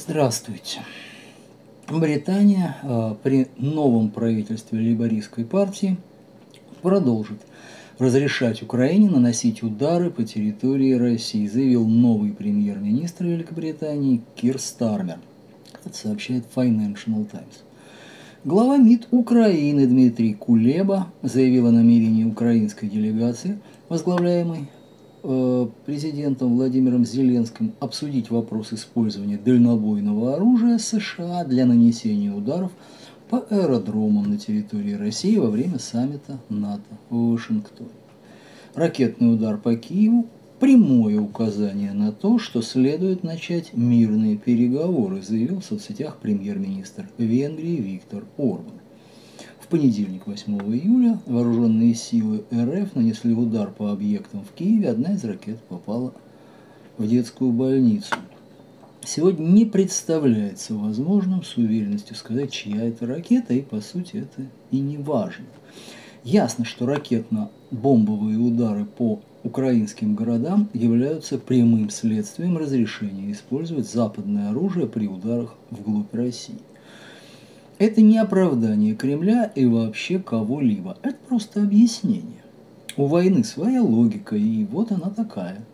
Здравствуйте. Британия э, при новом правительстве лейбористской партии продолжит разрешать Украине наносить удары по территории России, заявил новый премьер-министр Великобритании Кир Стармер. Это сообщает Financial Times. Глава МИД Украины Дмитрий Кулеба заявил о намерении украинской делегации, возглавляемой президентом Владимиром Зеленским обсудить вопрос использования дальнобойного оружия США для нанесения ударов по аэродромам на территории России во время саммита НАТО в Вашингтоне. Ракетный удар по Киеву – прямое указание на то, что следует начать мирные переговоры, заявил в соцсетях премьер-министр Венгрии Виктор Орбан понедельник, 8 июля, вооруженные силы РФ нанесли удар по объектам в Киеве. Одна из ракет попала в детскую больницу. Сегодня не представляется возможным с уверенностью сказать, чья это ракета, и по сути это и не важно. Ясно, что ракетно-бомбовые удары по украинским городам являются прямым следствием разрешения использовать западное оружие при ударах вглубь России. Это не оправдание Кремля и вообще кого-либо. Это просто объяснение. У войны своя логика, и вот она такая.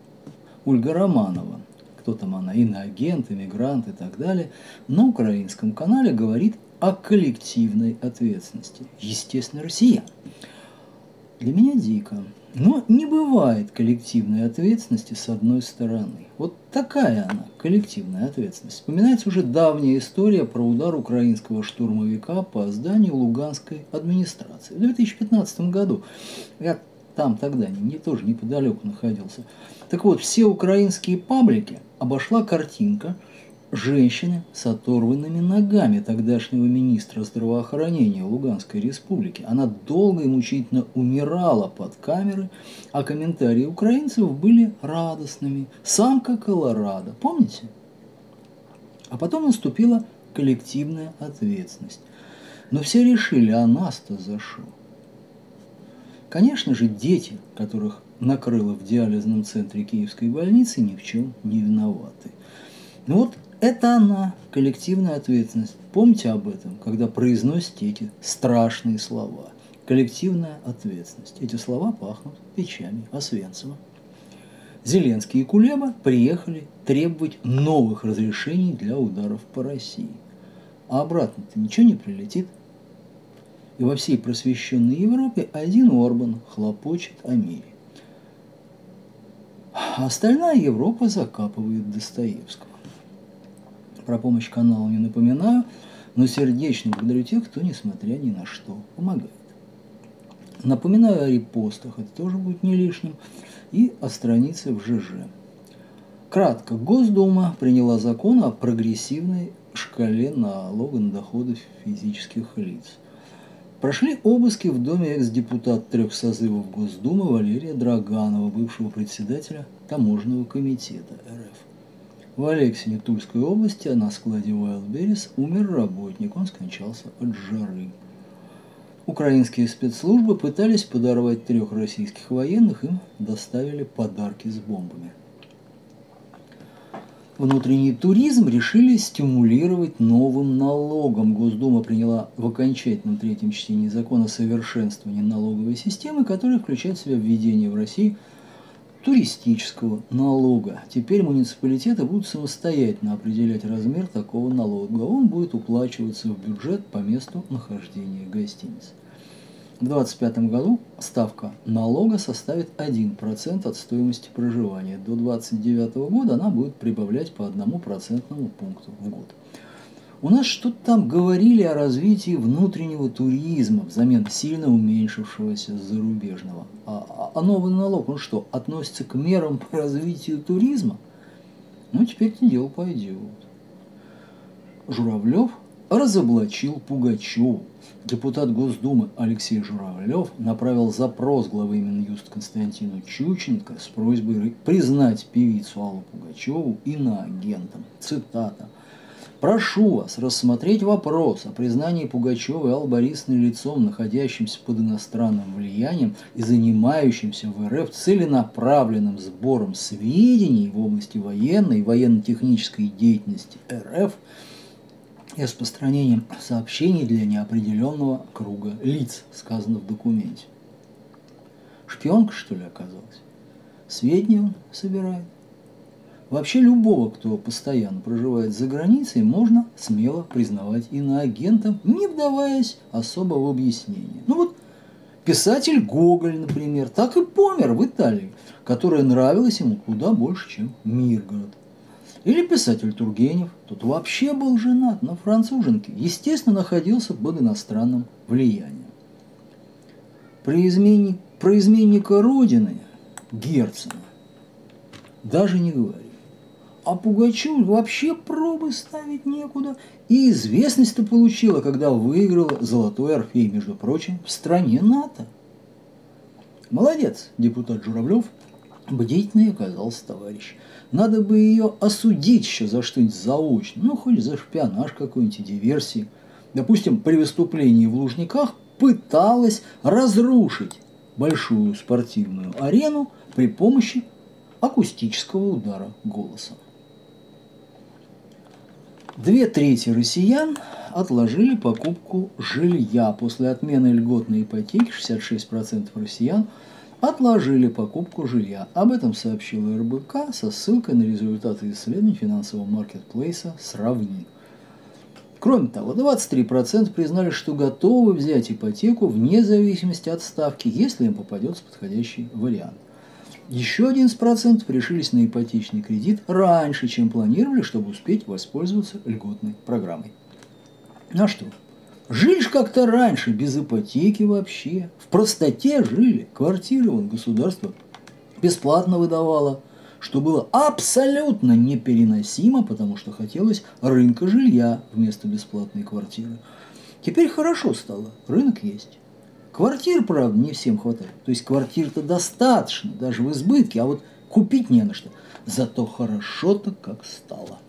Ольга Романова, кто там она, иноагент, иммигрант и так далее, на украинском канале говорит о коллективной ответственности. Естественно, россиян. Для меня дико. Но не бывает коллективной ответственности с одной стороны. Вот такая она, коллективная ответственность. Вспоминается уже давняя история про удар украинского штурмовика по зданию Луганской администрации. В 2015 году я там тогда не, тоже неподалеку находился. Так вот, все украинские паблики обошла картинка – женщины с оторванными ногами тогдашнего министра здравоохранения Луганской республики. Она долго и мучительно умирала под камерой, а комментарии украинцев были радостными. Самка Колорадо, помните? А потом наступила коллективная ответственность. Но все решили, а нас-то за что? Конечно же, дети, которых накрыло в диализном центре Киевской больницы, ни в чем не виноваты. Но вот это она, коллективная ответственность. Помните об этом, когда произносите эти страшные слова. Коллективная ответственность. Эти слова пахнут печами Освенцима. Зеленский и Кулеба приехали требовать новых разрешений для ударов по России. А обратно-то ничего не прилетит. И во всей просвещенной Европе один Орбан хлопочет о мире. А остальная Европа закапывает Достоевского. Про помощь каналу не напоминаю, но сердечно благодарю тех, кто, несмотря ни на что, помогает. Напоминаю о репостах, это тоже будет не лишним, и о странице в ЖЖ. Кратко, Госдума приняла закон о прогрессивной шкале налога на доходы физических лиц. Прошли обыски в доме экс-депутат трех созывов Госдумы Валерия Драганова, бывшего председателя Таможенного комитета РФ. В Алексине Тульской области на складе Wildberries умер работник, он скончался от жары. Украинские спецслужбы пытались подорвать трех российских военных, им доставили подарки с бомбами. Внутренний туризм решили стимулировать новым налогом. Госдума приняла в окончательном третьем чтении закона о совершенствовании налоговой системы, который включает в себя введение в России – туристического налога. Теперь муниципалитеты будут самостоятельно определять размер такого налога. Он будет уплачиваться в бюджет по месту нахождения гостиницы. В 2025 году ставка налога составит 1% от стоимости проживания. До 2029 года она будет прибавлять по одному процентному пункту в год. У нас что-то там говорили о развитии внутреннего туризма взамен сильно уменьшившегося зарубежного. А, а новый налог, он что, относится к мерам по развитию туризма? Ну, теперь-то дело пойдет. Журавлев разоблачил Пугачеву. Депутат Госдумы Алексей Журавлев направил запрос главы Минюст Константину Чученко с просьбой признать певицу Аллу Пугачеву иноагентом. Цитата. Прошу вас рассмотреть вопрос о признании Пугачевой Аллы Борисовны лицом, находящимся под иностранным влиянием и занимающимся в РФ целенаправленным сбором сведений в области военной и военно-технической деятельности РФ и распространением сообщений для неопределенного круга лиц, сказано в документе. Шпионка, что ли, оказалась? Сведения он собирает. Вообще любого, кто постоянно проживает за границей, можно смело признавать иноагентом, не вдаваясь особо в объяснение. Ну вот писатель Гоголь, например, так и помер в Италии, которая нравилась ему куда больше, чем Миргород. Или писатель Тургенев, тот вообще был женат на француженке, естественно, находился под иностранным влиянием. Про, изменник, про изменника Родины Герцена даже не говорю. А Пугачеву вообще пробы ставить некуда. И известность-то получила, когда выиграла Золотой Орфей, между прочим, в стране НАТО. Молодец, депутат Журавлев. Бдительный оказался товарищ. Надо бы ее осудить еще за что-нибудь заочно, ну, хоть за шпионаж какой-нибудь диверсии. Допустим, при выступлении в Лужниках пыталась разрушить большую спортивную арену при помощи акустического удара голосом. Две трети россиян отложили покупку жилья. После отмены льготной ипотеки 66% россиян отложили покупку жилья. Об этом сообщила РБК со ссылкой на результаты исследований финансового маркетплейса «Сравни». Кроме того, 23% признали, что готовы взять ипотеку вне зависимости от ставки, если им попадется подходящий вариант. Еще 11% решились на ипотечный кредит раньше, чем планировали, чтобы успеть воспользоваться льготной программой. Ну а что? Жили ж как-то раньше, без ипотеки вообще. В простоте жили. Квартиры вон государство бесплатно выдавало, что было абсолютно непереносимо, потому что хотелось рынка жилья вместо бесплатной квартиры. Теперь хорошо стало, рынок есть. Квартир, правда, не всем хватает. То есть квартир-то достаточно, даже в избытке, а вот купить не на что. Зато хорошо-то как стало.